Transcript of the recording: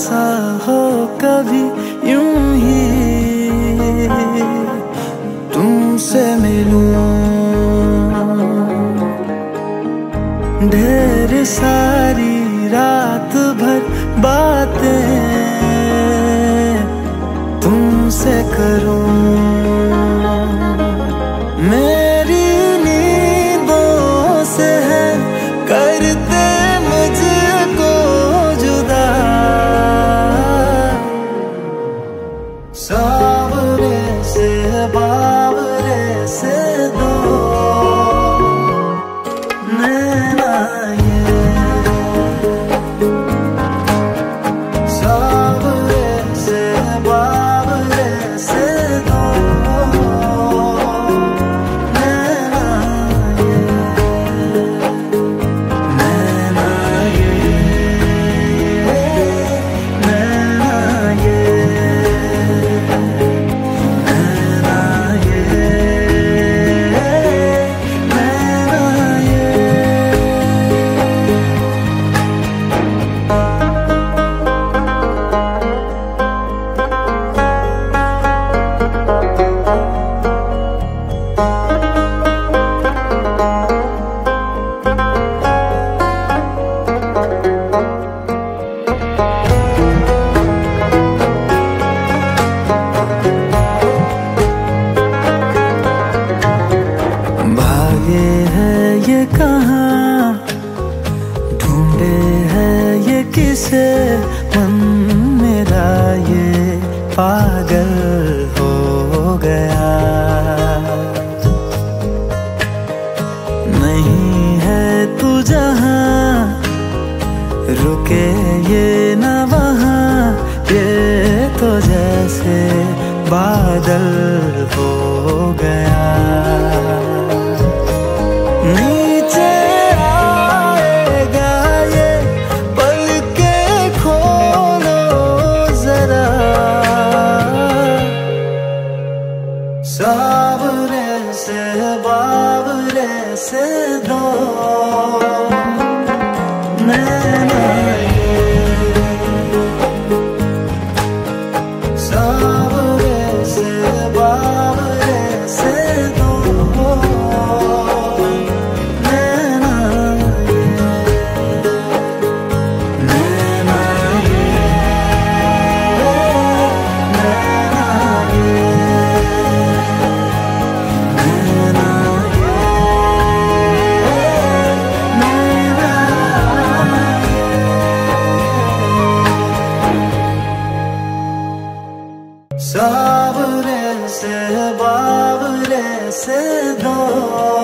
ऐसा हो कभी यूँ ही तुमसे मिलूं। ढेर सारी रात भर बातें कहाँ ढूंढे है ये किसे मन मेरा ये पागल हो गया। नहीं है तू जहाँ, रुके ये न वहाँ, ये तो जैसे बादल। से से दो। सावरे से बावरे से दो।